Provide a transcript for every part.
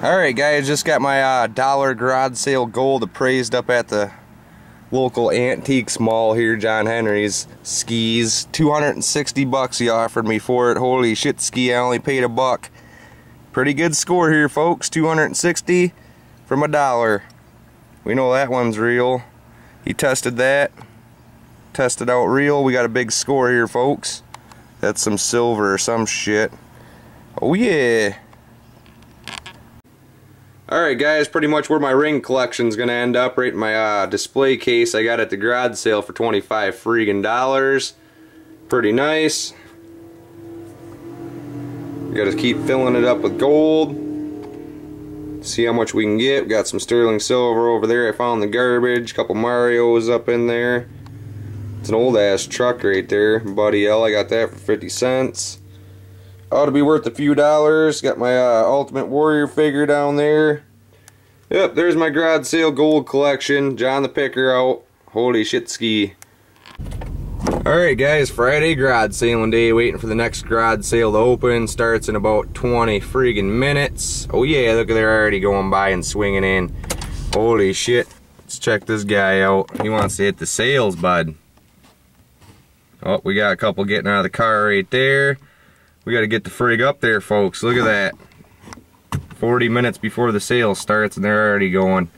Alright guys, just got my uh, dollar garage sale gold appraised up at the local antiques mall here, John Henry's skis. 260 bucks he offered me for it. Holy shit ski, I only paid a buck. Pretty good score here folks, 260 from a dollar. We know that one's real. He tested that, tested out real. We got a big score here folks. That's some silver or some shit. Oh yeah. Alright guys, pretty much where my ring collection's gonna end up, right in my uh, display case I got at the garage sale for 25 freaking dollars. Pretty nice. We gotta keep filling it up with gold. See how much we can get. We got some sterling silver over there. I found the garbage. Couple Marios up in there. It's an old ass truck right there. Buddy L, I got that for 50 cents. Ought to be worth a few dollars. Got my uh, Ultimate Warrior figure down there. Yep, there's my garage sale gold collection. John the Picker out. Holy shit ski. Alright guys, Friday garage sailing day. Waiting for the next garage sale to open. Starts in about 20 friggin' minutes. Oh yeah, look at they're already going by and swinging in. Holy shit. Let's check this guy out. He wants to hit the sales, bud. Oh, we got a couple getting out of the car right there. We got to get the frig up there, folks. Look at that. 40 minutes before the sale starts and they're already going.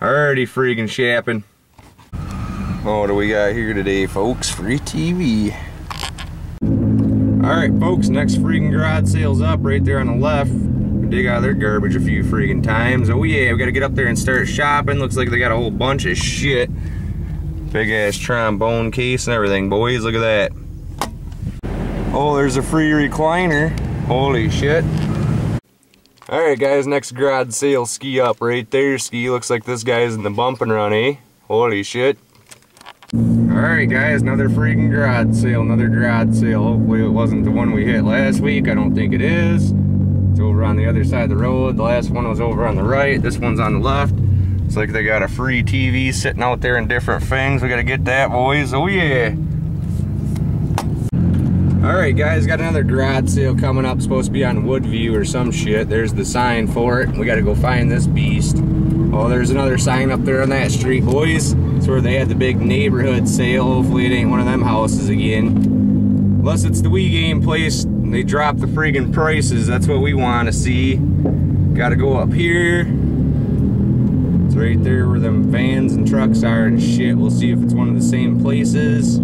Already friggin' shapping. What do we got here today, folks? Free TV. Alright, folks, next friggin' garage sale's up right there on the left. Dig out their garbage a few friggin' times. Oh yeah, we gotta get up there and start shopping. Looks like they got a whole bunch of shit. Big ass trombone case and everything, boys. Look at that. Oh, there's a free recliner. Holy shit. Alright guys, next garage sale ski up right there. Ski looks like this guy's in the bump and run, eh? Holy shit. Alright guys, another freaking garage sale, another garage sale. Hopefully it wasn't the one we hit last week. I don't think it is. It's over on the other side of the road. The last one was over on the right. This one's on the left. It's like they got a free TV sitting out there in different things. We gotta get that, boys. Oh yeah. Alright guys, got another garage sale coming up. Supposed to be on Woodview or some shit. There's the sign for it. We gotta go find this beast. Oh, there's another sign up there on that street, boys. It's where they had the big neighborhood sale. Hopefully it ain't one of them houses again. Unless it's the Wii game place. They drop the friggin' prices. That's what we want to see. Gotta go up here. It's right there where them vans and trucks are and shit. We'll see if it's one of the same places.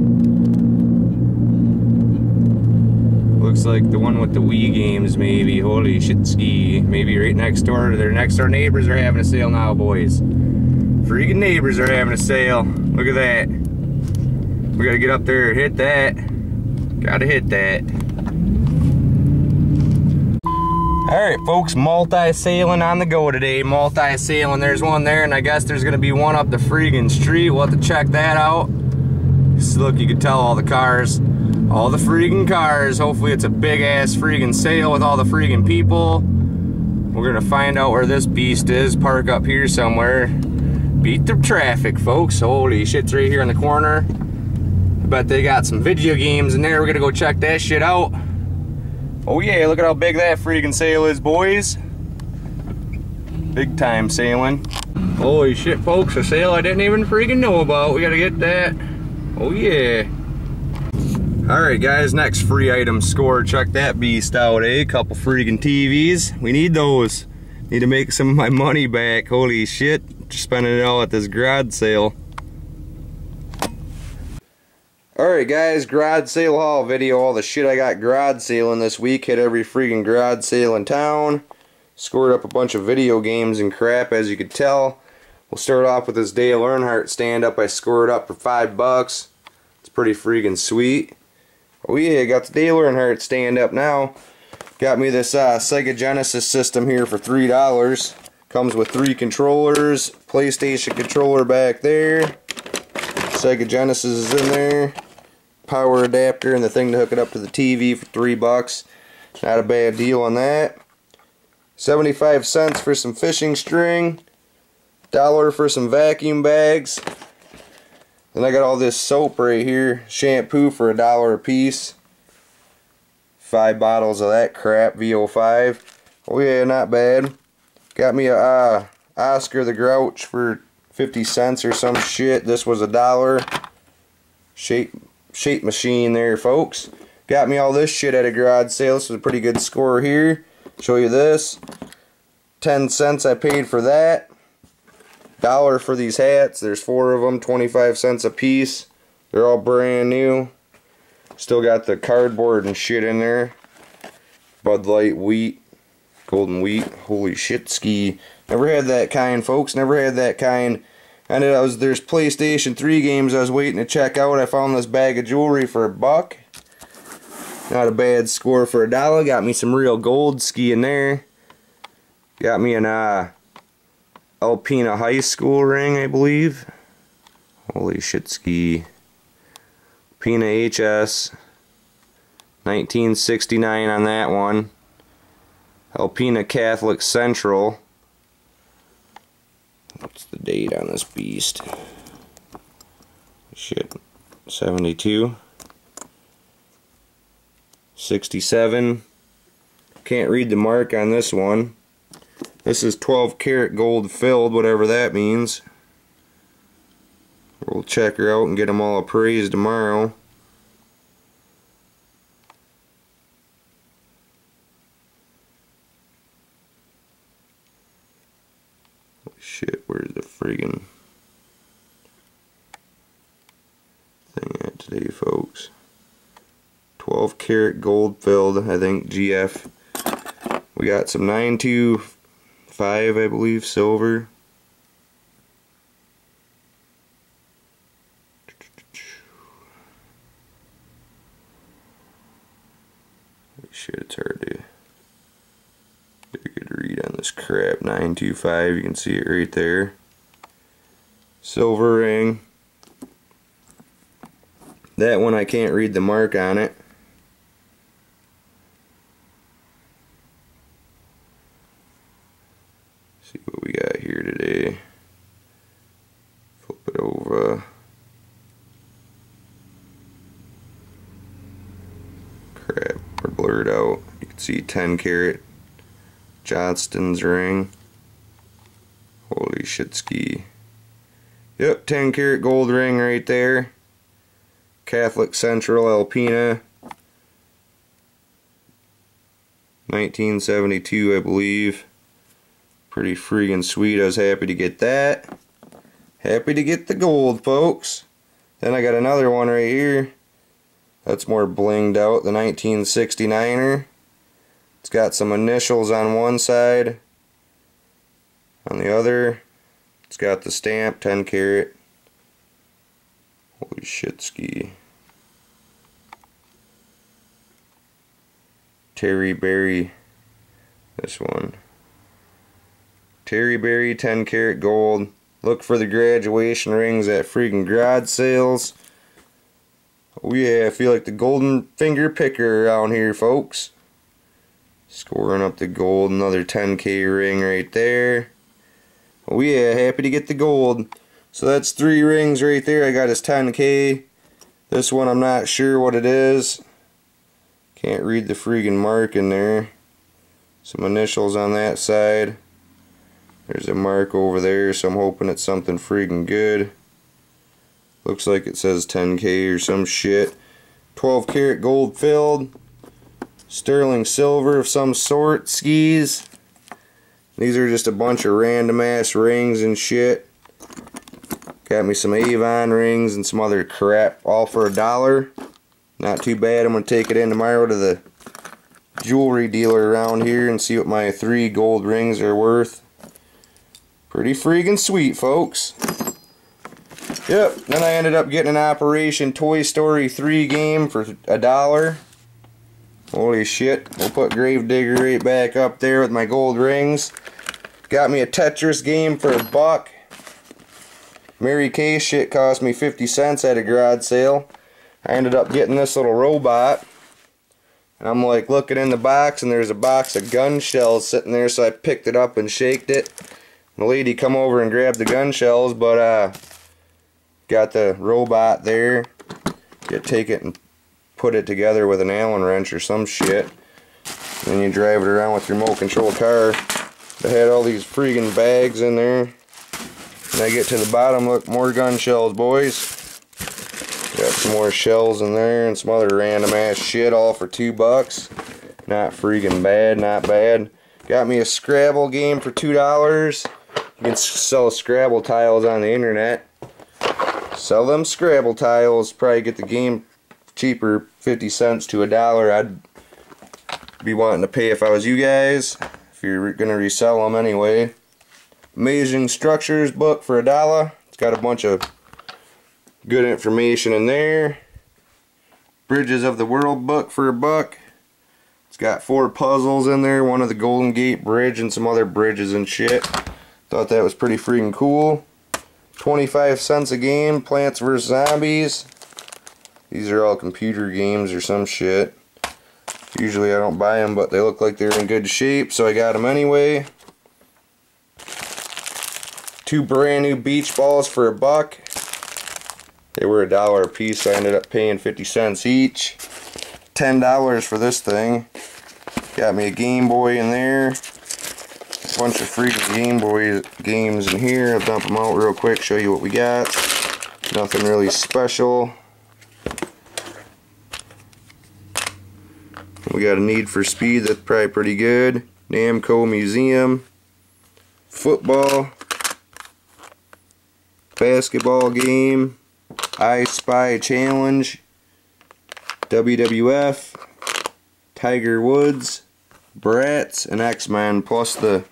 Looks like the one with the Wii games, maybe. Holy shit, ski. Maybe right next door. Their next door neighbors are having a sale now, boys. Freaking neighbors are having a sale. Look at that. We gotta get up there hit that. Gotta hit that. Alright, folks, multi-sailing on the go today. Multi-sailing. There's one there, and I guess there's gonna be one up the freaking street. We'll have to check that out. Just look, you can tell all the cars all the freaking cars. Hopefully it's a big ass freaking sale with all the freaking people. We're gonna find out where this beast is. Park up here somewhere. Beat the traffic, folks. Holy shit, it's right here in the corner. I bet they got some video games in there. We're gonna go check that shit out. Oh yeah, look at how big that freaking sale is, boys. Big time sailing. Holy shit, folks, a sale I didn't even freaking know about. We gotta get that. Oh yeah. Alright guys, next free item score. Check that beast out, eh? Couple freaking TVs. We need those. Need to make some of my money back. Holy shit. Just spending it all at this garage sale. Alright guys, garage sale haul video. All the shit I got garage sailing this week. Hit every freaking garage sale in town. Scored up a bunch of video games and crap as you could tell. We'll start off with this Dale Earnhardt stand up. I scored up for five bucks. It's pretty freaking sweet. Oh yeah, got the Dale Earnhardt stand up now. Got me this uh, Sega Genesis system here for $3. Comes with three controllers, PlayStation controller back there. Sega Genesis is in there. Power adapter and the thing to hook it up to the TV for 3 bucks. Not a bad deal on that. 75 cents for some fishing string. Dollar for some vacuum bags. Then I got all this soap right here, shampoo for a dollar a piece. Five bottles of that crap, VO5. Oh yeah, not bad. Got me a uh, Oscar the Grouch for 50 cents or some shit. This was a dollar. Shape, shape machine there, folks. Got me all this shit at a garage sale. This was a pretty good score here. Show you this. 10 cents I paid for that. Dollar for these hats. There's four of them, 25 cents a piece. They're all brand new. Still got the cardboard and shit in there. Bud Light wheat. Golden wheat. Holy shit ski. Never had that kind, folks. Never had that kind. And it was there's PlayStation 3 games I was waiting to check out. I found this bag of jewelry for a buck. Not a bad score for a dollar. Got me some real gold ski in there. Got me an uh, Alpena High School ring, I believe. Holy shit ski. Pina HS. 1969 on that one. Alpena Catholic Central. What's the date on this beast? Shit. 72. 67. Can't read the mark on this one. This is 12 karat gold filled, whatever that means. We'll check her out and get them all appraised tomorrow. Shit, where's the friggin' thing at today, folks? 12 karat gold filled, I think, GF. We got some 925, I believe, silver. Shit, it's hard to get a good read on this crap. 925, you can see it right there. Silver ring. That one I can't read the mark on it. See what we got here today. Flip it over. Crap, we're blurred out. You can see 10 karat Jostens ring. Holy shit ski. Yep, 10 karat gold ring right there. Catholic Central Alpena. 1972, I believe. Pretty freaking sweet. I was happy to get that. Happy to get the gold, folks. Then I got another one right here. That's more blinged out. The 1969er. It's got some initials on one side. On the other, it's got the stamp, 10 karat. Holy shit ski. Terryberry. This one. Terryberry 10 karat gold. Look for the graduation rings at freaking garage sales. Oh yeah, I feel like the golden finger picker around here, folks. Scoring up the gold, another 10k ring right there. Oh yeah, happy to get the gold. So that's three rings right there. I got his 10k. This one I'm not sure what it is. Can't read the freaking mark in there. Some initials on that side. There's a mark over there, so I'm hoping it's something freaking good. Looks like it says 10k or some shit. 12 karat gold filled. Sterling silver of some sort. Skis. These are just a bunch of random ass rings and shit. Got me some Avon rings and some other crap, all for a dollar. Not too bad. I'm going to take it in tomorrow to the jewelry dealer around here and see what my three gold rings are worth. Pretty freaking sweet, folks. Yep, then I ended up getting an Operation Toy Story 3 game for a dollar. Holy shit. We'll put Gravedigger right back up there with my gold rings. Got me a Tetris game for a buck. Mary Kay shit cost me 50 cents at a garage sale. I ended up getting this little robot. And I'm like looking in the box and there's a box of gun shells sitting there so I picked it up and shaked it. The lady come over and grab the gun shells but uh got the robot there. You take it and put it together with an Allen wrench or some shit. Then you drive it around with your remote control car. They had all these freaking bags in there. And I get to the bottom, look, more gun shells, boys. Got some more shells in there and some other random ass shit, all for two bucks. Not freaking bad, not bad. Got me a Scrabble game for two dollars. You can sell Scrabble tiles on the internet. Sell them Scrabble tiles. Probably get the game cheaper, 50 cents to a dollar. I'd be wanting to pay if I was you guys. If you're gonna resell them anyway. Amazing Structures book for a dollar. It's got a bunch of good information in there. Bridges of the World book for a buck. It's got four puzzles in there, one of the Golden Gate Bridge and some other bridges and shit. Thought that was pretty freaking cool. 25 cents a game, Plants vs. Zombies. These are all computer games or some shit. Usually I don't buy them, but they look like they're in good shape, so I got them anyway. Two brand new beach balls for a buck. They were a dollar a piece, I ended up paying 50 cents each. $10 for this thing. Got me a Game Boy in there. Bunch of freaking Game Boy games in here. I'll dump them out real quick, show you what we got. Nothing really special. We got a Need for Speed that's probably pretty good. Namco Museum. Football. Basketball game. I Spy Challenge. WWF. Tiger Woods. Bratz and X-Men plus the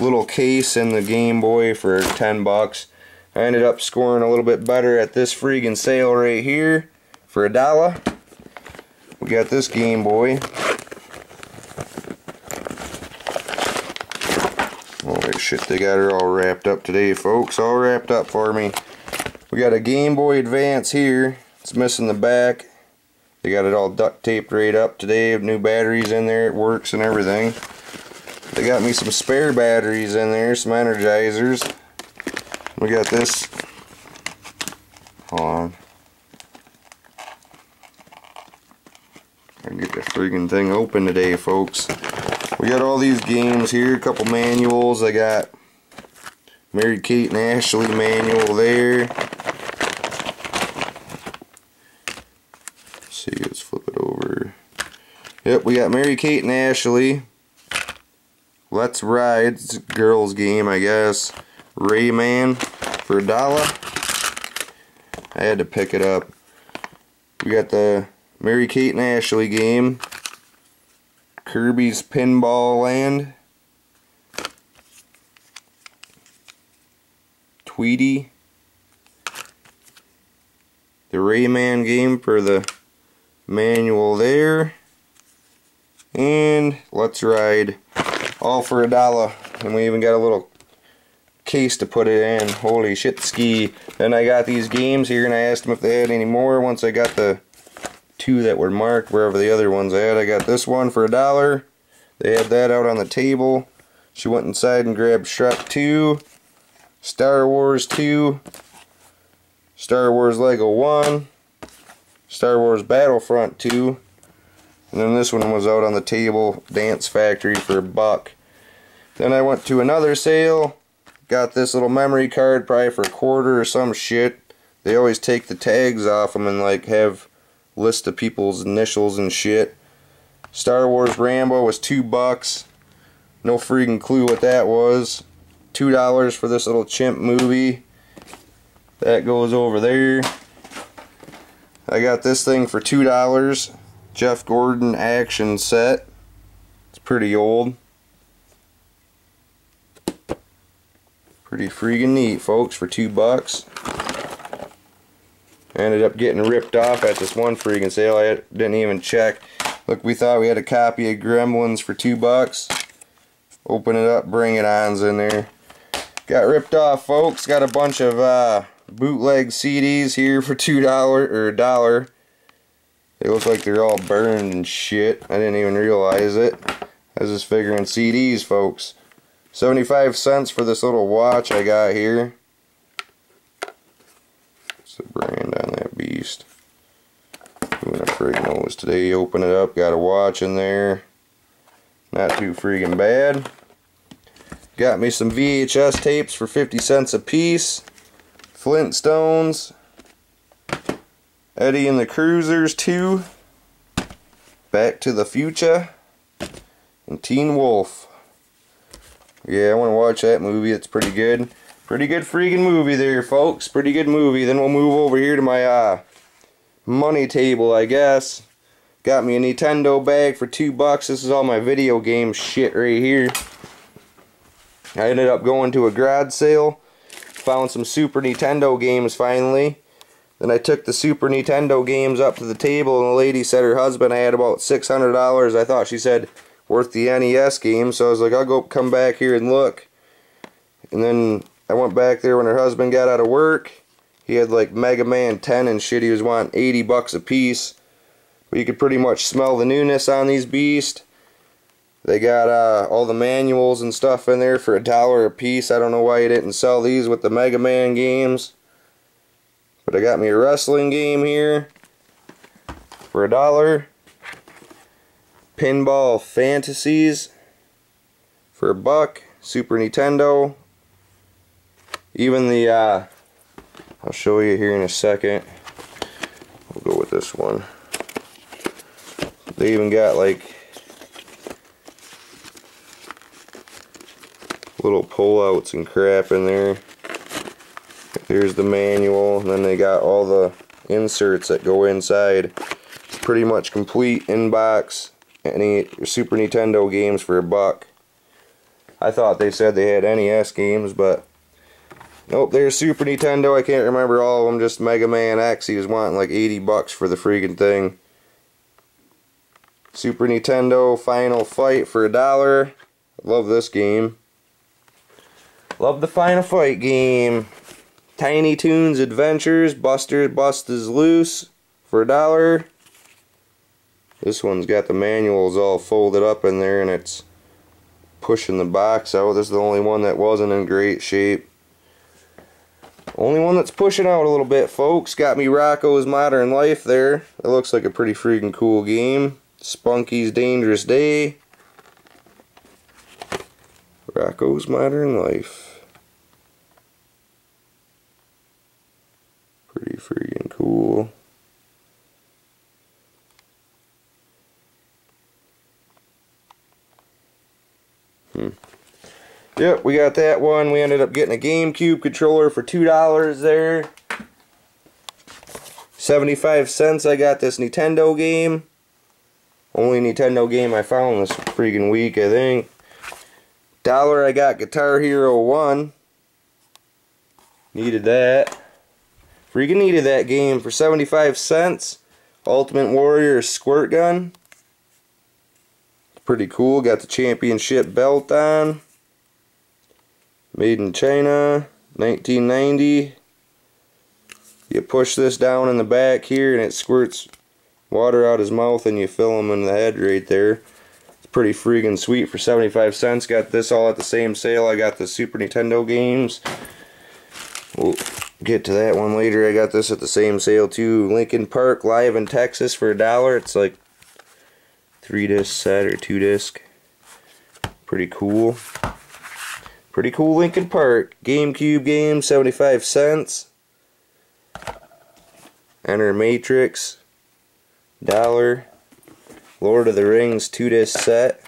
little case and the Game Boy for 10 bucks. I ended up scoring a little bit better at this freaking sale right here for a dollar. We got this Game Boy. Holy shit, they got her all wrapped up today, folks. All wrapped up for me. We got a Game Boy Advance here. It's missing the back. They got it all duct taped right up today. New batteries in there. It works and everything. They got me some spare batteries in there. Some energizers. We got this. Hold on. I get the freaking thing open today, folks. We got all these games here. A couple manuals. I got Mary Kate and Ashley manual there. see, let's flip it over. Yep, we got Mary Kate and Ashley. Let's Ride, it's a girls game, I guess. Rayman for a dollar. I had to pick it up. We got the Mary Kate and Ashley game. Kirby's Pinball Land. Tweety. The Rayman game for the manual there and let's ride all for a dollar. And we even got a little case to put it in. Holy shit ski. Then I got these games here and I asked them if they had any more. Once I got the two that were marked wherever the other ones had I got this one for a dollar. They had that out on the table. She went inside and grabbed Shrek 2 Star Wars 2 Star Wars Lego 1 Star Wars Battlefront 2. And then this one was out on the table, Dance Factory for a buck. Then I went to another sale, got this little memory card probably for a quarter or some shit. They always take the tags off them and like have list of people's initials and shit. Star Wars Rambo was two bucks. No freaking clue what that was. Two dollars for this little chimp movie. That goes over there. I got this thing for $2. Jeff Gordon action set. It's pretty old. Pretty freaking neat, folks, for two bucks. ended up getting ripped off at this one freaking sale. I didn't even check. Look, we thought we had a copy of Gremlins for two bucks. Open it up, bring it on's in there. Got ripped off, folks. Got a bunch of uh, bootleg CDs here for two dollar or a dollar. They look like they're all burned and shit. I didn't even realize it. I was just figuring CDs, folks. 75 cents for this little watch I got here. What's the brand on that beast? Who the frig knows today? Open it up, got a watch in there. Not too freaking bad. Got me some VHS tapes for 50 cents a piece. Flintstones. Eddie and the Cruisers 2. Back to the Future. And Teen Wolf. Yeah, I want to watch that movie. It's pretty good. Pretty good freaking movie there, folks. Pretty good movie. Then we'll move over here to my uh, money table, I guess. Got me a Nintendo bag for two bucks. This is all my video game shit right here. I ended up going to a garage sale. Found some Super Nintendo games finally. Then I took the Super Nintendo games up to the table and the lady said her husband had about $600. I thought she said worth the NES game. So I was like, I'll go come back here and look. And then I went back there when her husband got out of work. He had like Mega Man 10 and shit. He was wanting 80 bucks a piece. But you could pretty much smell the newness on these beasts. They got uh, all the manuals and stuff in there for a dollar a piece. I don't know why you didn't sell these with the Mega Man games. But I got me a wrestling game here for a dollar. Pinball Fantasies for a buck. Super Nintendo even the, uh, I'll show you here in a second. We'll go with this one. They even got like little pullouts and crap in there. Here's the manual, and then they got all the inserts that go inside. It's pretty much complete inbox. Any Super Nintendo games for a buck. I thought they said they had NES games, but Nope, there's Super Nintendo. I can't remember all of them. Just Mega Man X. He was wanting like 80 bucks for the freaking thing. Super Nintendo Final Fight for a dollar. Love this game. Love the Final Fight game. Tiny Toons Adventures. Buster Busts Loose for a dollar. This one's got the manuals all folded up in there and it's pushing the box out. This is the only one that wasn't in great shape. Only one that's pushing out a little bit, folks. Got me Rocko's Modern Life there. It looks like a pretty freaking cool game. Spunky's Dangerous Day. Rocko's Modern Life. Pretty freaking cool. Hmm. Yep, we got that one. We ended up getting a GameCube controller for $2 there. 75 cents I got this Nintendo game. Only Nintendo game I found this freaking week, I think. Dollar I got Guitar Hero 1. Needed that. Freaking needed that game for 75 cents. Ultimate Warrior Squirt Gun. Pretty cool. Got the championship belt on. Made in China, 1990. You push this down in the back here and it squirts water out his mouth and you fill him in the head right there. It's pretty freaking sweet for 75 cents. Got this all at the same sale. I got the Super Nintendo games. We'll get to that one later. I got this at the same sale too. Linkin Park live in Texas for a dollar. It's like three disc set or two disc. Pretty cool. Pretty cool Linkin Park. GameCube game, 75 cents. Enter Matrix. Dollar. Lord of the Rings 2 disc set.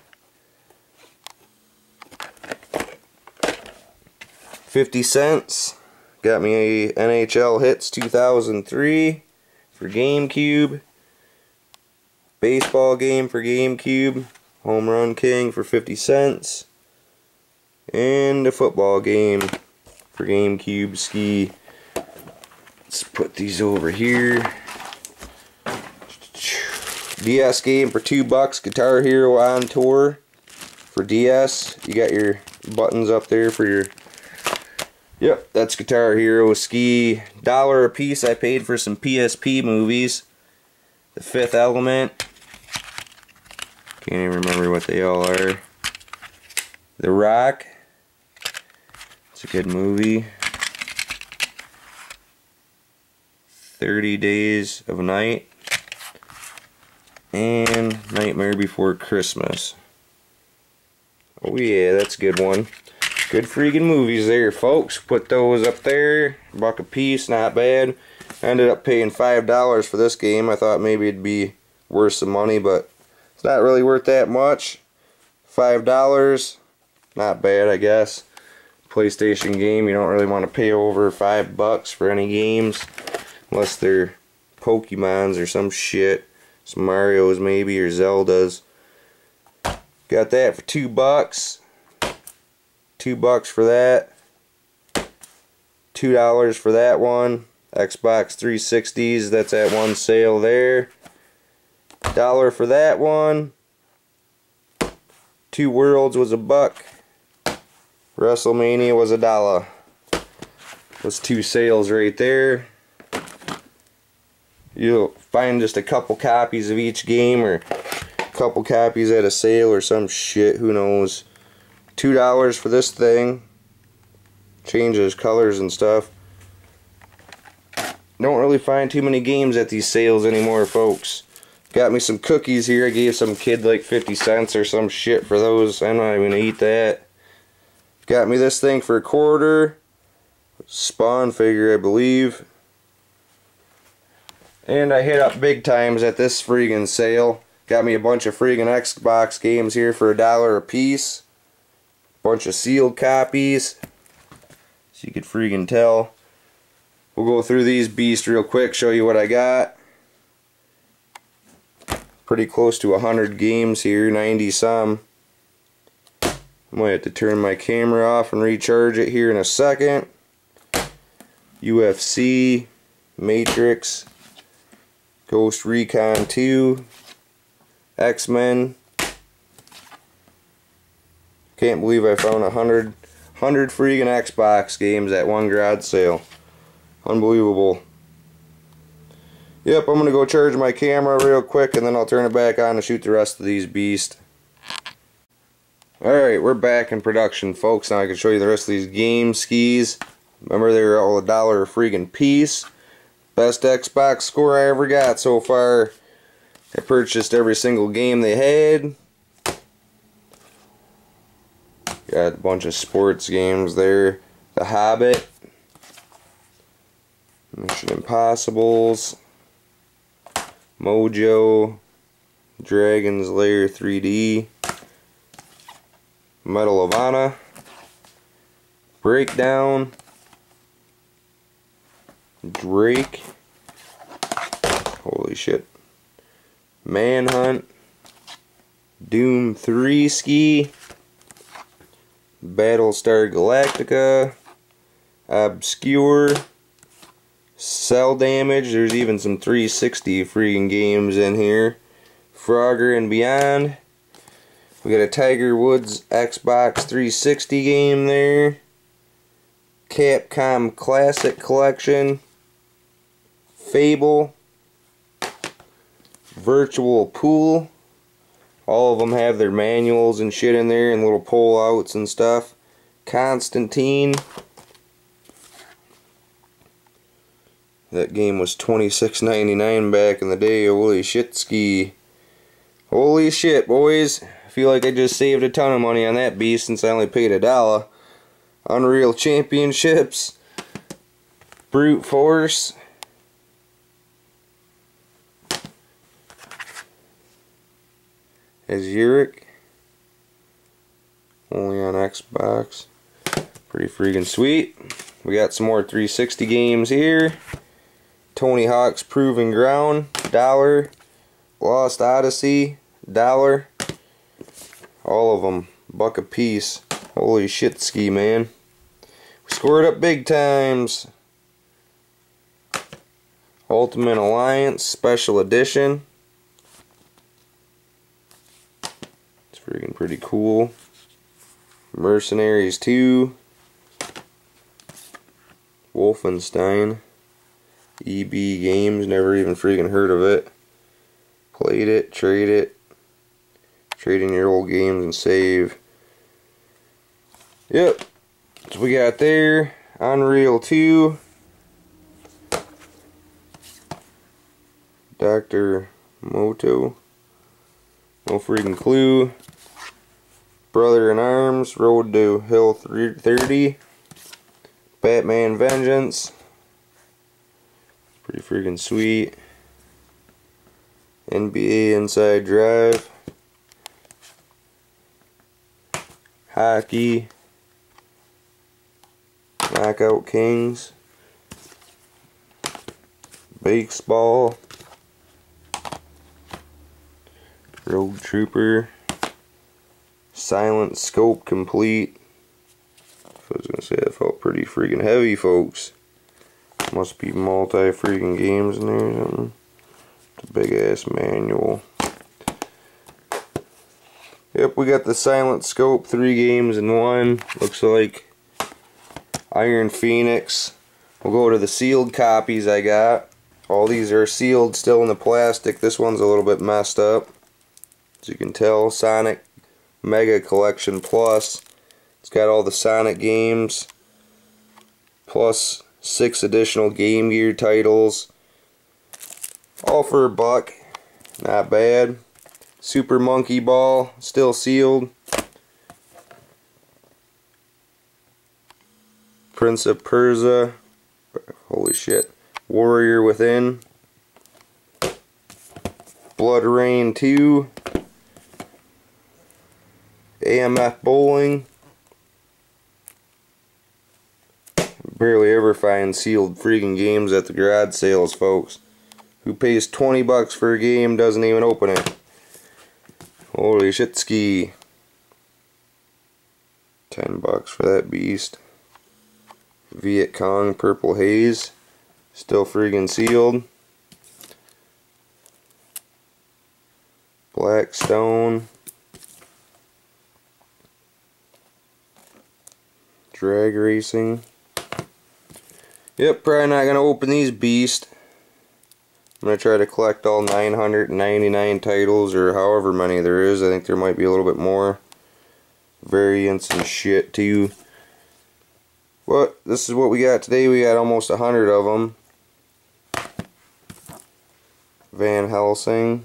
50 cents. Got me a NHL Hitz 2003 for GameCube. Baseball game for GameCube. Home Run King for 50 cents and a football game for GameCube ski. Let's put these over here. DS game for two bucks. Guitar Hero on tour for DS. You got your buttons up there for your. Yep, that's Guitar Hero ski. Dollar a piece. I paid for some PSP movies. The Fifth Element. Can't even remember what they all are. The Rock. It's a good movie. 30 Days of Night and Nightmare Before Christmas. Oh yeah, that's a good one. Good freaking movies there, folks. Put those up there. Buck a piece, not bad. ended up paying $5 for this game. I thought maybe it'd be worth some money, but it's not really worth that much. $5, not bad, I guess. PlayStation game, you don't really want to pay over 5 bucks for any games. Unless they're Pokemons or some shit. Some Marios maybe, or Zeldas. Got that for 2 bucks two bucks for that two dollars for that one Xbox 360s that's at one sale there dollar for that one two worlds was a buck WrestleMania was a dollar. Those two sales right there. You'll find just a couple copies of each game or a couple copies at a sale or some shit who knows two dollars for this thing. Changes colors and stuff. Don't really find too many games at these sales anymore folks. Got me some cookies here. I gave some kid like 50 cents or some shit for those. I'm not even gonna eat that. Got me this thing for a quarter. Spawn figure I believe. And I hit up big times at this freaking sale. Got me a bunch of freaking Xbox games here for a dollar a piece bunch of sealed copies. So you could freaking tell. We'll go through these beasts real quick show you what I got. Pretty close to a 100 games here 90 some. I might have to turn my camera off and recharge it here in a second. UFC Matrix Ghost Recon 2 X-Men can't believe I found a hundred, hundred freaking Xbox games at one garage sale. Unbelievable. Yep, I'm going to go charge my camera real quick and then I'll turn it back on to shoot the rest of these beasts. Alright, we're back in production, folks. Now I can show you the rest of these game skis. Remember, they were all a dollar a freaking piece. Best Xbox score I ever got so far. I purchased every single game they had. Got a bunch of sports games there. The Hobbit. Mission Impossibles. Mojo. Dragon's Lair 3D. Medal of Honor. Breakdown. Drake. Holy shit. Manhunt. Doom 3 Ski. Battlestar Galactica, Obscure, Cel Damage, there's even some 360 freaking games in here. Frogger and Beyond. We got a Tiger Woods Xbox 360 game there. Capcom Classic Collection. Fable. Virtual Pool. All of them have their manuals and shit in there and little pull outs and stuff. Constantine. That game was $26.99 back in the day. Holy shit ski. Holy shit, boys. I feel like I just saved a ton of money on that beast since I only paid a dollar. Unreal Championships. Brute Force. As Yurik. Only on Xbox. Pretty freaking sweet. We got some more 360 games here. Tony Hawk's Proving Ground, dollar. Lost Odyssey, dollar. All of them, buck a piece. Holy shit ski, man. We scored up big times. Ultimate Alliance Special Edition. Freaking pretty cool. Mercenaries 2. Wolfenstein. EB Games, never even freaking heard of it. Played it, trade it. Trade in your old games and save. Yep. So we got there. Unreal 2. Dr. Muto. No freaking clue. Brother in Arms, Road to Hill 30, Batman Vengeance, pretty freaking sweet, NBA Inside Drive, Hockey, Knockout Kings, Baseball, Rogue Trooper, Silent Scope Complete. I was gonna say it felt pretty freaking heavy, folks. Must be multi freaking games in there or something. It's a big ass manual. Yep, we got the Silent Scope, three games in one. Looks like Iron Phoenix. We'll go to the sealed copies I got. All these are sealed still in the plastic. This one's a little bit messed up. As you can tell, Sonic Mega Collection Plus. It's got all the Sonic games, plus six additional Game Gear titles. All for a buck. Not bad. Super Monkey Ball, still sealed. Prince of Persia. Holy shit. Warrior Within. BloodRayne 2. AMF Bowling. Barely ever find sealed freaking games at the garage sales, folks. Who pays 20 bucks for a game doesn't even open it. Holy shit ski. 10 bucks for that beast. Viet Cong Purple Haze. Still freaking sealed. Blackstone. Drag Racing. Yep, probably not going to open these beast. I'm going to try to collect all 999 titles or however many there is. I think there might be a little bit more variants and shit too. But this is what we got today. We got almost a hundred of them. Van Helsing.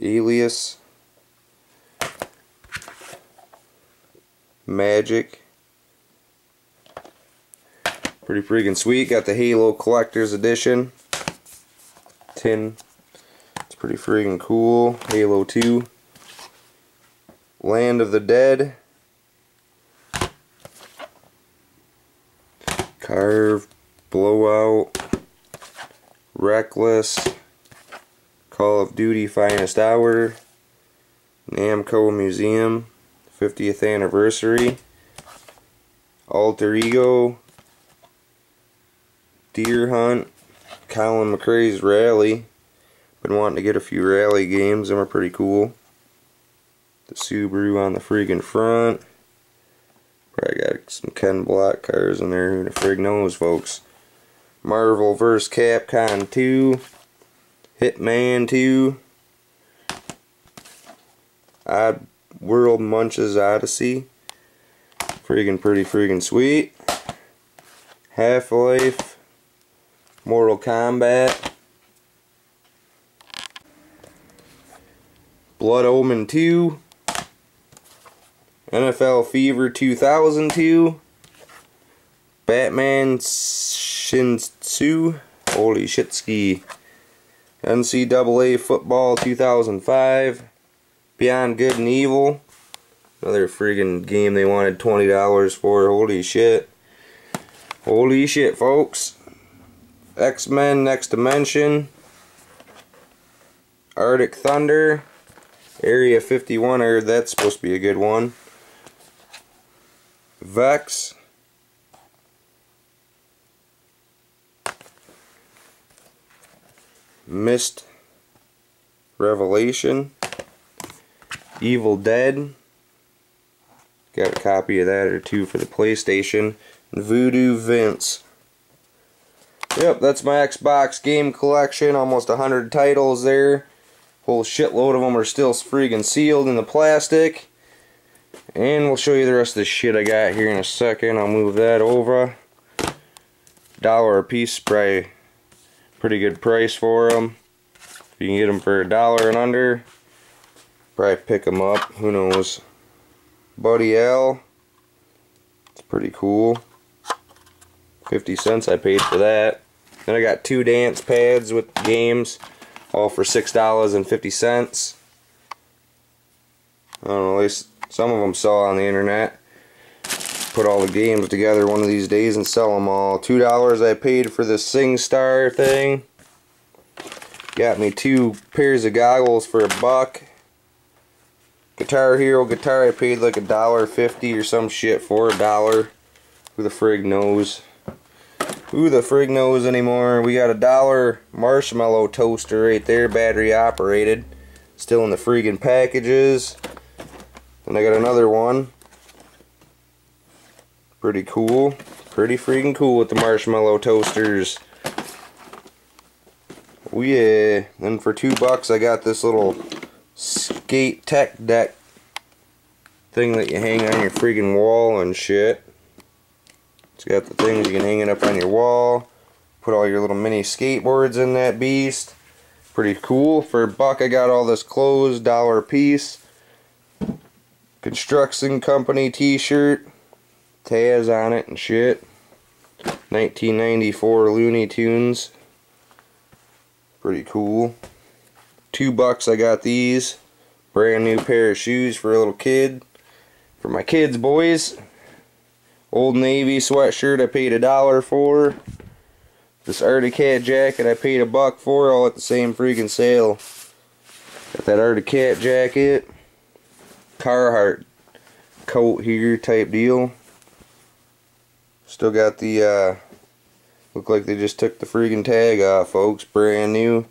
Alias. Magic. Pretty freaking sweet. Got the Halo Collector's Edition. Tin. It's pretty freaking cool. Halo 2. Land of the Dead. Carve. Blowout. Reckless. Call of Duty Finest Hour. Namco Museum. 50th anniversary. Alter Echo. Deer Hunt, Colin McRae's Rally. Been wanting to get a few rally games, them are pretty cool. The Subaru on the friggin' front. Probably got some Ken Block cars in there, who the frig knows, folks. Marvel vs. Capcom 2. Hitman 2. Odd World Munch's Oddysee. Friggin' pretty friggin' sweet. Half-Life. Mortal Kombat, Blood Omen 2, NFL Fever 2002, Batman Sin Tzu, holy shit ski, NCAA Football 2005, Beyond Good and Evil, another friggin' game they wanted $20 for, holy shit. Holy shit, folks. X-Men Next Dimension, Arctic Thunder, Area 51, or that's supposed to be a good one. Vexx, Myst Revelation, Evil Dead, got a copy of that or two for the PlayStation, Voodoo Vince. Yep, that's my Xbox game collection. Almost 100 titles there. Whole shitload of them are still freaking sealed in the plastic. And we'll show you the rest of the shit I got here in a second. I'll move that over. Dollar a piece, probably pretty good price for them. You can get them for a dollar and under, Probably pick them up. Who knows? Buddy L. It's pretty cool. 50 cents I paid for that. Then I got two dance pads with games, all for $6.50. I don't know, at least some of them saw on the internet. Put all the games together one of these days and sell them all. $2 I paid for this SingStar thing. Got me two pairs of goggles for a buck. Guitar Hero guitar I paid like a dollar fifty or some shit for a dollar. Who the frig knows? Who the frig knows anymore? We got a dollar marshmallow toaster right there, battery operated. Still in the friggin' packages. And I got another one. Pretty cool. Pretty freaking cool with the marshmallow toasters. Oh yeah. Then for two bucks I got this little skate tech deck thing that you hang on your freaking wall and shit. It's got the things you can hang it up on your wall. Put all your little mini skateboards in that beast. Pretty cool. For a buck I got all this clothes, dollar piece. Construction company t-shirt. Taz on it and shit. 1994 Looney Tunes. Pretty cool. Two bucks I got these. Brand new pair of shoes for a little kid. For my kids, boys. Old Navy sweatshirt I paid a dollar for. This Arctic Cat jacket I paid a buck for, all at the same freaking sale. Got that Arctic Cat jacket. Carhartt coat here type deal. Still got the, uh, look like they just took the freaking tag off, folks. Brand new.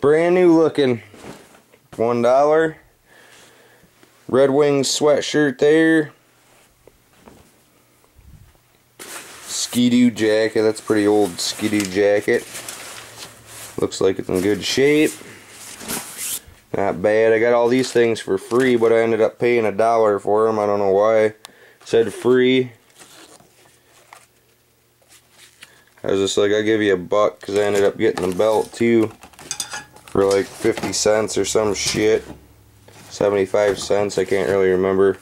Brand new looking. One dollar. Red Wings sweatshirt there. Skidoo jacket. That's pretty old Skidoo jacket. Looks like it's in good shape. Not bad. I got all these things for free, but I ended up paying a dollar for them. I don't know why. Said free. I was just like, I'll give you a buck because I ended up getting the belt too for like 50 cents or some shit. 75 cents, I can't really remember.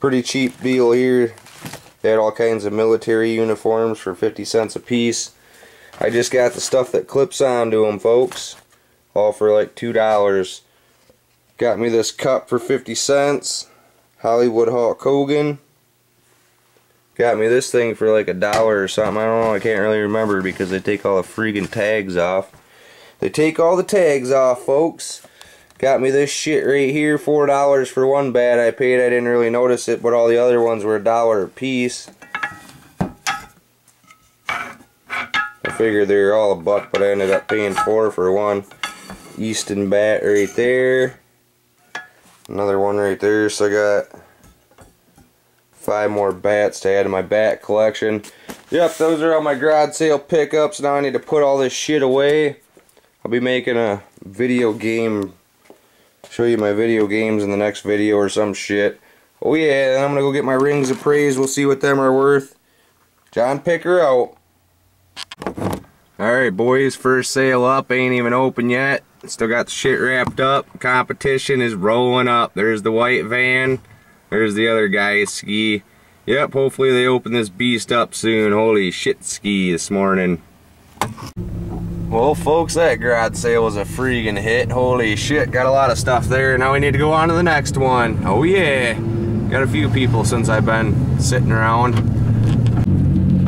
Pretty cheap deal here. They had all kinds of military uniforms for 50 cents a piece. I just got the stuff that clips onto them, folks. All for like $2. Got me this cup for 50 cents. Hollywood Hulk Hogan. Got me this thing for like a dollar or something. I don't know. I can't really remember because they take all the freaking tags off. They take all the tags off, folks. Got me this shit right here, four dollars for one bat I paid. I didn't really notice it, but all the other ones were a dollar a piece. I figured they were all a buck, but I ended up paying four for one. Easton bat right there. Another one right there, so I got five more bats to add to my bat collection. Yep, those are all my garage sale pickups. Now I need to put all this shit away. I'll be making a video game show you my video games in the next video or some shit. Oh yeah, I'm gonna go get my rings of praise. We'll see what them are worth. John Picker out. Alright boys, first sale up. Ain't even open yet. Still got the shit wrapped up. Competition is rolling up. There's the white van. There's the other guy, ski. Yep, hopefully they open this beast up soon. Holy shit ski this morning. Well, folks, that garage sale was a freaking hit. Holy shit, got a lot of stuff there. Now we need to go on to the next one. Oh, yeah. Got a few people since I've been sitting around.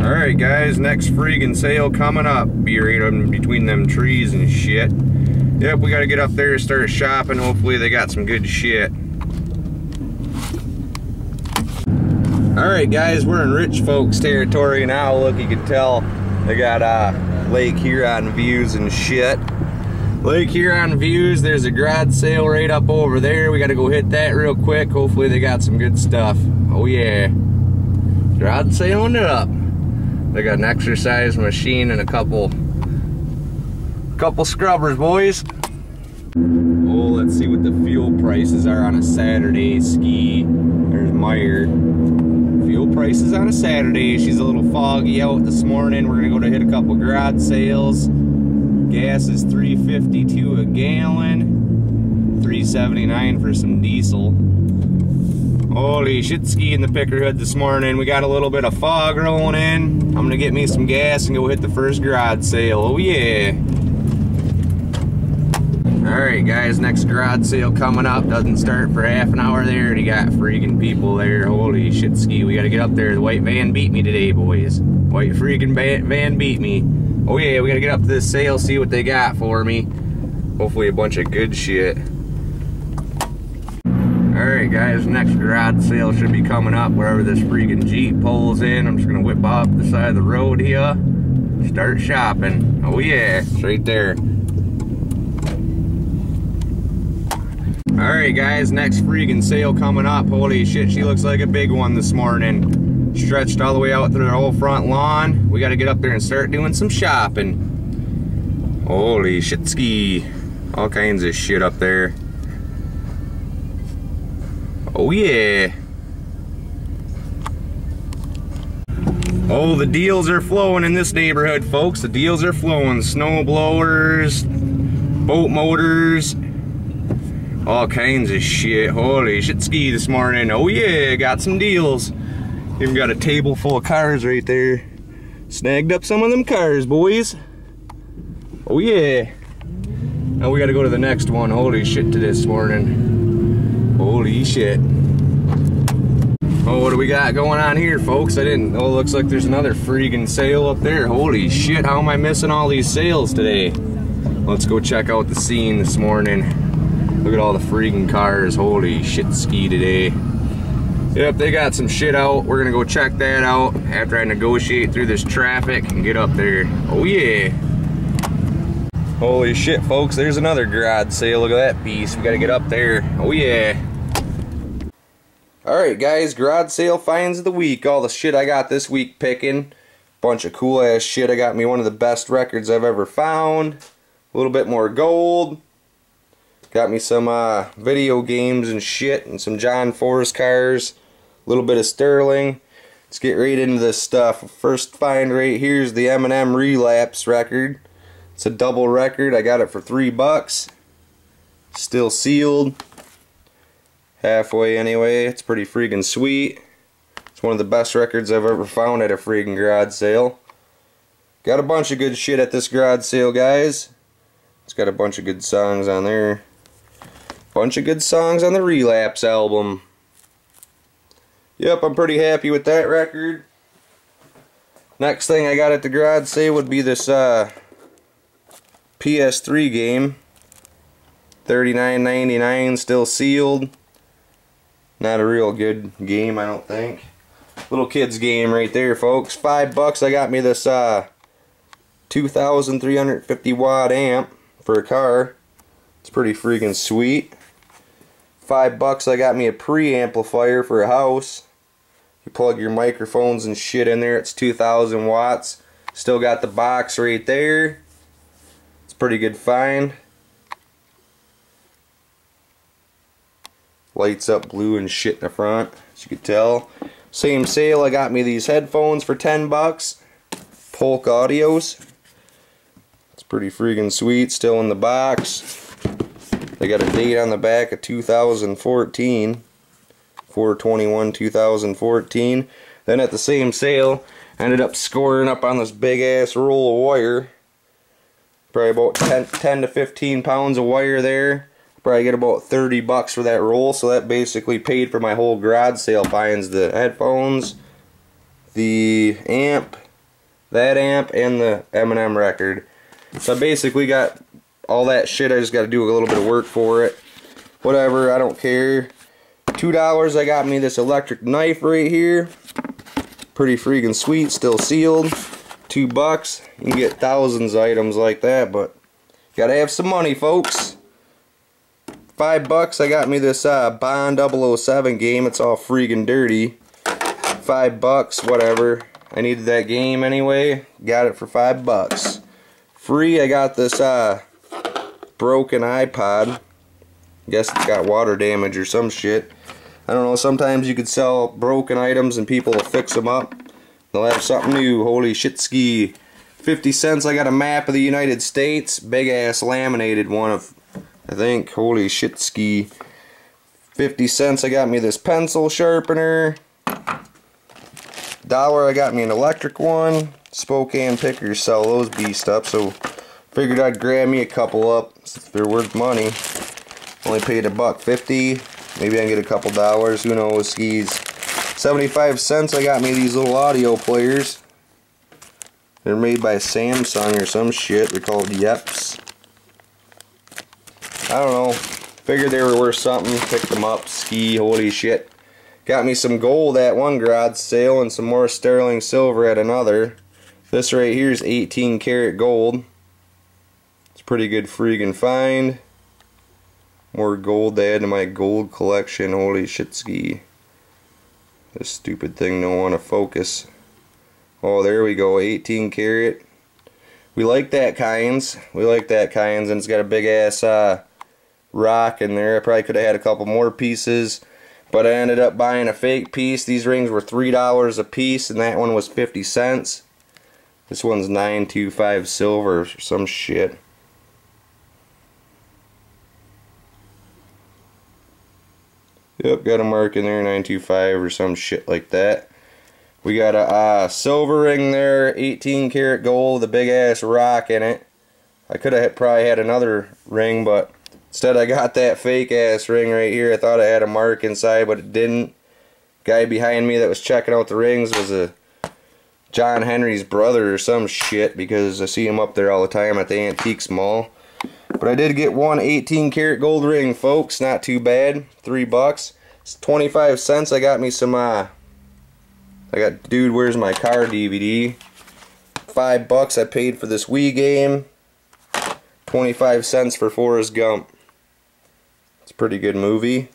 Alright, guys, next freaking sale coming up. Be right in between them trees and shit. Yep, we gotta get up there and start shopping. Hopefully they got some good shit. Alright, guys, we're in rich folks territory now. Look, you can tell they got, uh, Lake Huron views and shit. Lake Huron views, there's a garage sale right up over there. We gotta go hit that real quick. Hopefully they got some good stuff. Oh yeah. Garage sailing it up. They got an exercise machine and a couple couple scrubbers, boys. Oh, let's see what the fuel prices are on a Saturday ski. There's Meijer fuel prices on a Saturday. She's a little foggy out this morning. We're gonna go to hit a couple garage sales. Gas is 3.52 a gallon. 379 for some diesel. Holy shit ski in the picker hood this morning. We got a little bit of fog rolling in. I'm gonna get me some gas and go hit the first garage sale. Oh yeah. Alright guys, next garage sale coming up. Doesn't start for half an hour there. and You got freaking people there. Holy shit ski. We gotta get up there. The white van beat me today, boys. White freaking van beat me. Oh yeah, we gotta get up to this sale, see what they got for me. Hopefully a bunch of good shit. Alright guys, next garage sale should be coming up wherever this freaking Jeep pulls in. I'm just gonna whip off the side of the road here. Start shopping. Oh yeah, it's right there. Alright guys, next freaking sale coming up. Holy shit, she looks like a big one this morning. Stretched all the way out through the whole front lawn. We gotta get up there and start doing some shopping. Holy shit ski. All kinds of shit up there. Oh yeah. Oh, the deals are flowing in this neighborhood, folks. The deals are flowing. Snow blowers, boat motors, all kinds of shit. Holy shit ski this morning. Oh yeah, got some deals. Even got a table full of cars right there. Snagged up some of them cars, boys. Oh yeah. Now we gotta go to the next one. Holy shit to this morning. Holy shit. Oh, what do we got going on here, folks? I didn't, oh, looks like there's another freaking sale up there. Holy shit, how am I missing all these sales today? Let's go check out the scene this morning. Look at all the freaking cars. Holy shit ski today. Yep, they got some shit out. We're gonna go check that out after I negotiate through this traffic and get up there. Oh yeah. Holy shit, folks, there's another garage sale. Look at that beast. We gotta get up there. Oh, yeah. Alright, guys, garage sale finds of the week. All the shit I got this week picking. Bunch of cool ass shit. I got me one of the best records I've ever found. A little bit more gold. Got me some uh, video games and shit and some John Force cars. A little bit of Sterling. Let's get right into this stuff. First find right here is the Eminem Relapse record. It's a double record. I got it for three bucks. Still sealed. Halfway anyway. It's pretty freaking sweet. It's one of the best records I've ever found at a freaking garage sale. Got a bunch of good shit at this garage sale, guys. It's got a bunch of good songs on there. Bunch of good songs on the Relapse album. Yep, I'm pretty happy with that record. Next thing I got at the garage sale would be this uh, PS3 game. $39.99, still sealed. Not a real good game, I don't think. Little kids game right there, folks. Five bucks, I got me this uh, 2,350 watt amp for a car. It's pretty freaking sweet. Five bucks, I got me a preamplifier for a house. You plug your microphones and shit in there, it's 2,000 watts. Still got the box right there It's pretty good find. Lights up blue and shit in the front, as you can tell. Same sale, I got me these headphones for 10 bucks. Polk Audios. It's pretty freaking sweet, still in the box. They got a date on the back of 2014. 421 2014. Then at the same sale, ended up scoring up on this big ass roll of wire Probably about 10, 10 to 15 pounds of wire there. Probably get about 30 bucks for that roll. So that basically paid for my whole garage sale finds. The headphones, the amp, that amp, and the Eminem record. So I basically got all that shit. I just got to do a little bit of work for it. Whatever, I don't care. $2 I got me this electric knife right here. Pretty freaking sweet, still sealed two bucks. You can get thousands of items like that, but gotta have some money, folks. Five bucks, I got me this uh, Bond 007 game. It's all freaking dirty. Five bucks, whatever. I needed that game anyway. Got it for five bucks. Free, I got this uh, broken iPod. Guess it's got water damage or some shit. I don't know, sometimes you could sell broken items and people will fix them up. They'll have something new. Holy shit ski. 50 cents. I got a map of the United States. Big ass laminated one of I think. Holy shit ski. 50 cents I got me this pencil sharpener. Dollar I got me an electric one. Spokane pickers sell those beast up, so figured I'd grab me a couple up since they're worth money. Only paid a buck fifty. Maybe I can get a couple dollars. Who knows? Skis. 75 cents I got me these little audio players. They're made by Samsung or some shit. They're called Yepps. I don't know. Figured they were worth something. Picked them up. Ski. Holy shit. Got me some gold at one garage sale and some more sterling silver at another. This right here is 18 karat gold. Pretty good freaking find. More gold to add to my gold collection. Holy shit ski. This stupid thing don't want to focus. Oh, there we go. 18 karat. We like that kinds. We like that kinds, and it's got a big ass uh, rock in there. I probably could have had a couple more pieces. But I ended up buying a fake piece. These rings were $3 a piece and that one was 50 cents. This one's 925 silver or some shit. Yep, got a mark in there, 925 or some shit like that. We got a uh, silver ring there, 18 karat gold, the big ass rock in it. I could have probably had another ring, but Instead I got that fake ass ring right here. I thought I had a mark inside, but it didn't. Guy behind me that was checking out the rings was a John Henry's brother or some shit because I see him up there all the time at the Antiques Mall. But I did get one 18 karat gold ring, folks. Not too bad. Three bucks. It's 25 cents. I got me some, uh, I got Dude, Where's My Car DVD. Five bucks I paid for this Wii game. 25 cents for Forrest Gump It's a pretty good movie.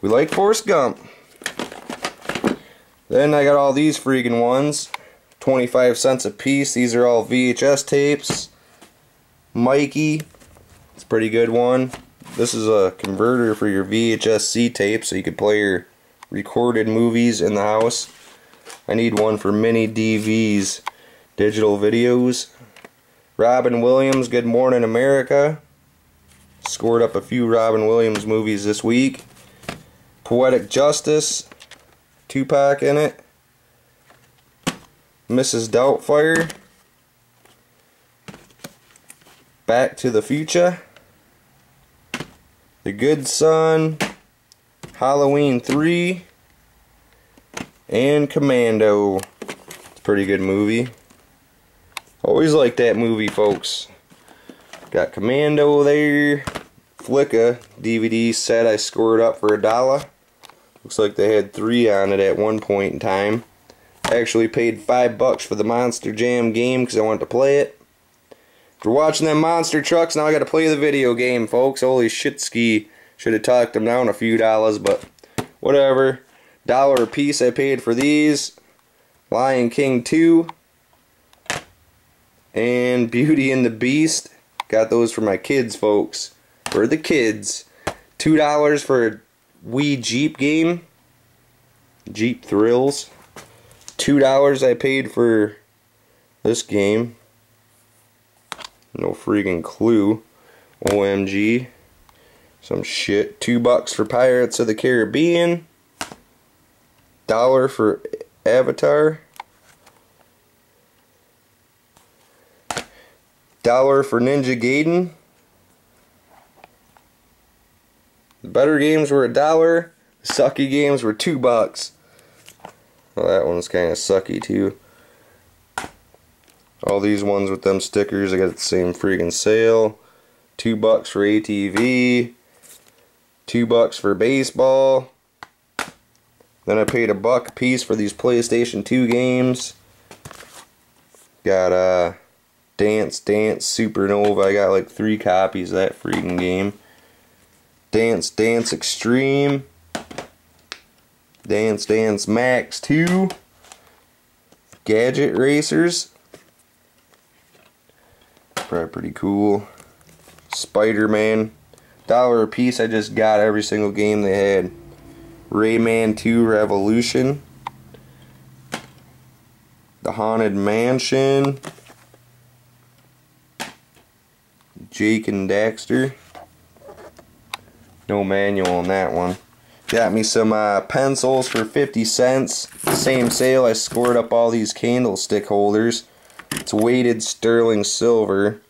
We like Forrest Gump. Then I got all these freaking ones. 25 cents a piece. These are all VHS tapes. Mikey. Pretty good one. This is a converter for your VHS-C tape so you can play your recorded movies in the house. I need one for mini DVs, digital videos. Robin Williams, Good Morning America. Scored up a few Robin Williams movies this week. Poetic Justice, Tupac in it. Mrs. Doubtfire. Back to the Future. The Good Son. Halloween 3. And Commando. It's a pretty good movie. Always like that movie, folks. Got Commando there. Flicka DVD set I scored up for a dollar. Looks like they had three on it at one point in time. I actually paid five bucks for the Monster Jam game because I wanted to play it. For watching them monster trucks, now I gotta play the video game, folks. Holy shit ski. Should have talked them down a few dollars, but whatever. Dollar a piece I paid for these. Lion King 2. And Beauty and the Beast. Got those for my kids, folks. For the kids. $2 for a Wii Jeep game. Jeep Thrills. $2 I paid for this game. No freaking clue. OMG. Some shit. Two bucks for Pirates of the Caribbean. Dollar for Avatar. Dollar for Ninja Gaiden. The better games were a dollar. The sucky games were two bucks. Well, that one's kind of sucky too. All these ones with them stickers, I got the same freaking sale. Two bucks for ATV. Two bucks for baseball. Then I paid a buck a piece for these PlayStation 2 games. Got uh Dance Dance Supernova. I got like three copies of that freaking game. Dance Dance Extreme. Dance Dance Max 2. Gadget Racers. Probably pretty cool. Spider-Man. Dollar a piece. I just got every single game they had. Rayman 2 Revolution. The Haunted Mansion. Jak and Daxter. No manual on that one. Got me some uh, pencils for 50 cents. Same sale, I scored up all these candlestick holders. It's weighted sterling silver.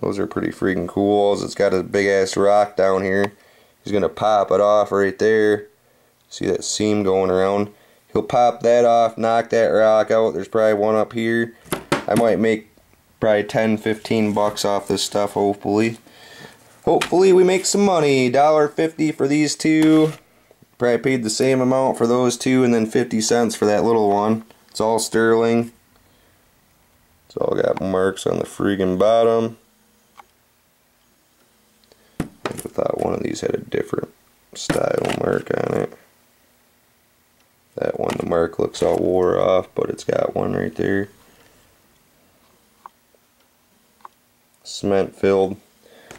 Those are pretty freaking cool. It's got a big ass rock down here. He's going to pop it off right there. See that seam going around? He'll pop that off, knock that rock out. There's probably one up here. I might make probably 10, 15 bucks off this stuff, hopefully. Hopefully we make some money. $1.50 for these two. Probably paid the same amount for those two and then 50 cents for that little one. It's all sterling. It's all got marks on the freaking bottom. I thought one of these had a different style mark on it. That one, the mark looks all wore off, but it's got one right there. Cement filled.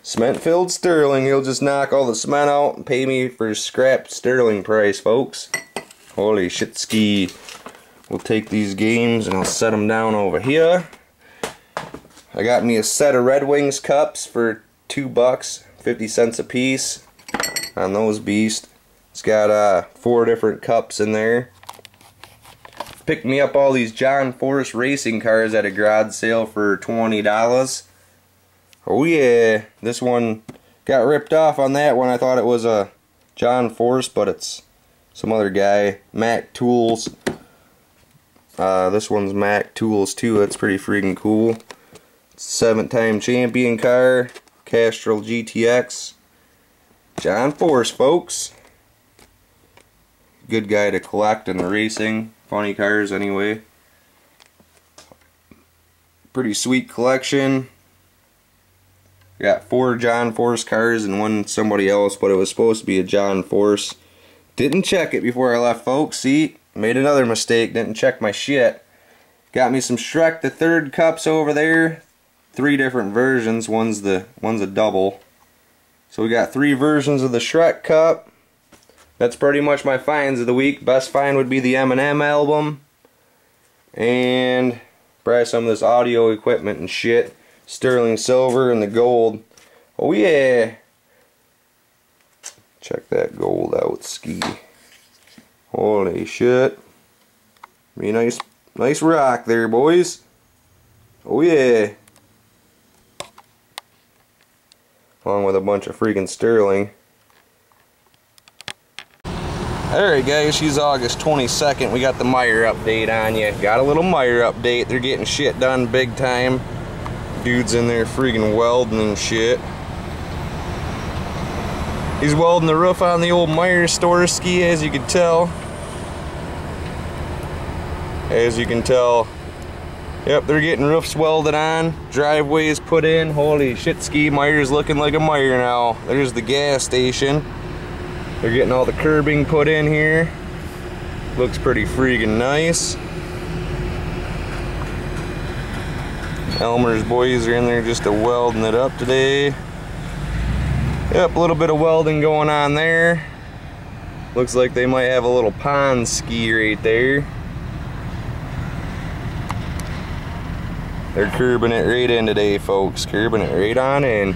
Cement filled sterling. He'll just knock all the cement out and pay me for scrap sterling price, folks. Holy shit ski. We'll take these games and I'll set them down over here. I got me a set of Red Wings cups for two bucks. 50 cents a piece on those beasts. It's got uh, four different cups in there. Picked me up all these John Force racing cars at a garage sale for $20. Oh yeah, this one got ripped off on that one. I thought it was a John Force, but it's some other guy. Mac Tools. Uh, this one's Mac Tools too. That's pretty freaking cool. Seven time champion car. Castrol GTX. John Force, folks. Good guy to collect in the racing. Funny cars, anyway. Pretty sweet collection. Got four John Force cars and one somebody else, but it was supposed to be a John Force. Didn't check it before I left, folks. See? Made another mistake. Didn't check my shit. Got me some Shrek the Third cups over there three different versions. One's the one's a double. So we got three versions of the Shrek Cup. That's pretty much my finds of the week. Best find would be the Eminem album. And probably some of this audio equipment and shit. Sterling silver and the gold. Oh yeah. Check that gold out, ski. Holy shit. Be nice nice rock there, boys. Oh yeah. along with a bunch of freaking sterling. Alright guys, she's August 22nd. We got the Meijer update on you. Got a little Meijer update. They're getting shit done big time. Dude's in there freaking welding and shit. He's welding the roof on the old Meijer store ski as you can tell. As you can tell, Yep, they're getting roofs welded on, driveways put in. Holy shit, Ski Meijer's looking like a Meijer now. There's the gas station. They're getting all the curbing put in here. Looks pretty freaking nice. Elmer's boys are in there just welding it up today. Yep, a little bit of welding going on there. Looks like they might have a little pond ski right there. They're curbing it right in today, folks. Curbing it right on in.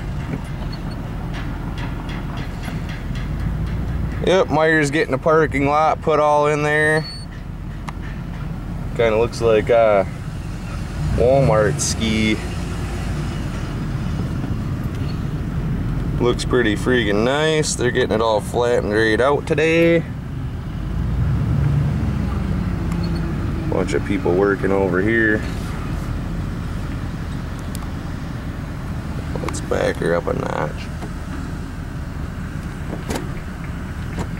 Yep, Meijer's getting a parking lot put all in there. Kind of looks like a Walmart ski. Looks pretty freaking nice. They're getting it all flattened right out today. Bunch of people working over here. Let's back her up a notch.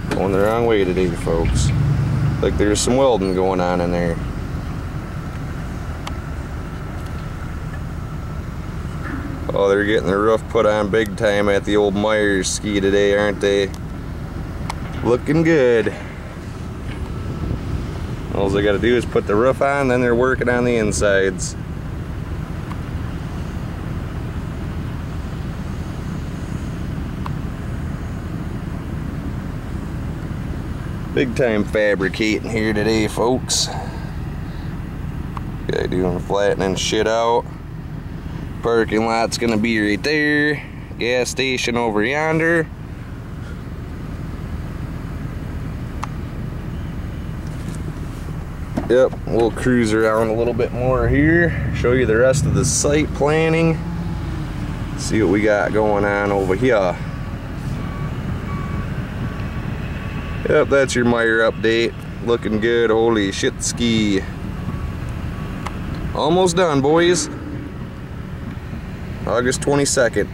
Going the wrong way today, folks. Like there's some welding going on in there. Oh, they're getting the roof put on big time at the old Meijer's ski today, aren't they? Looking good. All they gotta do is put the roof on, then they're working on the insides. Big time fabricating here today, folks. Guy doing flattening shit out. Parking lot's gonna be right there. Gas station over yonder. Yep, we'll cruise around a little bit more here. Show you the rest of the site planning. See what we got going on over here. Yep, that's your Meijer update. Looking good, holy shit ski. Almost done, boys. August 22nd.